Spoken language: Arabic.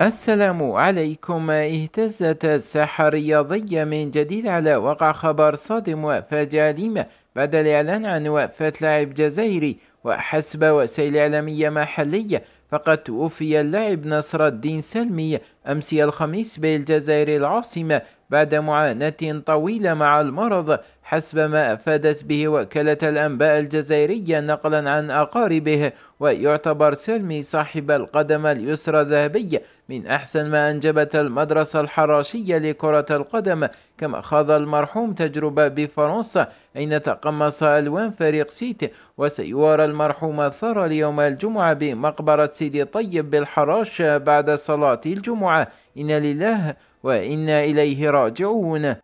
السلام عليكم. اهتزت الساحة الرياضية من جديد على وقع خبر صادم وفاجأة أليمة بعد الإعلان عن وفاة لاعب جزائري وحسب وسائل إعلامية محلية فقد توفي اللاعب نصر الدين سلمي أمس الخميس بالجزائر العاصمة بعد معاناة طويلة مع المرض. حسب ما أفادت به وكالة الأنباء الجزائرية نقلا عن أقاربه ويعتبر سلمي صاحب القدم اليسرى الذهبية من أحسن ما أنجبت المدرسة الحراشية لكرة القدم كما خاض المرحوم تجربة بفرنسا أين تقمص ألوان فريق سيتي وسيوارى المرحوم الثرى اليوم الجمعة بمقبرة سيدي طيب بالحراش بعد صلاة الجمعة. إن لله وإنا إليه راجعون.